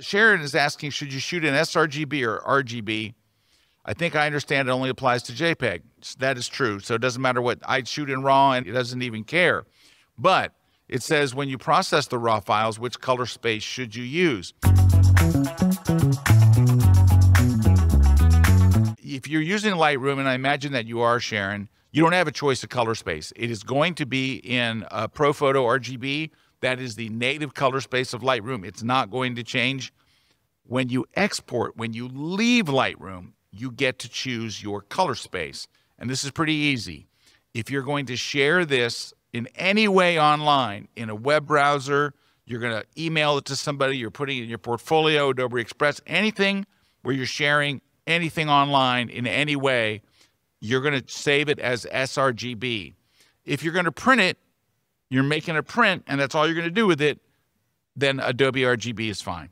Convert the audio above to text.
Sharon is asking, should you shoot in sRGB or RGB? I think I understand it only applies to JPEG. That is true. So it doesn't matter what I shoot in RAW and it doesn't even care. But it says when you process the RAW files, which color space should you use? If you're using Lightroom, and I imagine that you are, Sharon, you don't have a choice of color space. It is going to be in a ProPhoto RGB. That is the native color space of Lightroom. It's not going to change. When you export, when you leave Lightroom, you get to choose your color space. And this is pretty easy. If you're going to share this in any way online, in a web browser, you're going to email it to somebody, you're putting it in your portfolio, Adobe Express, anything where you're sharing anything online in any way, you're going to save it as sRGB. If you're going to print it, you're making a print and that's all you're going to do with it, then Adobe RGB is fine.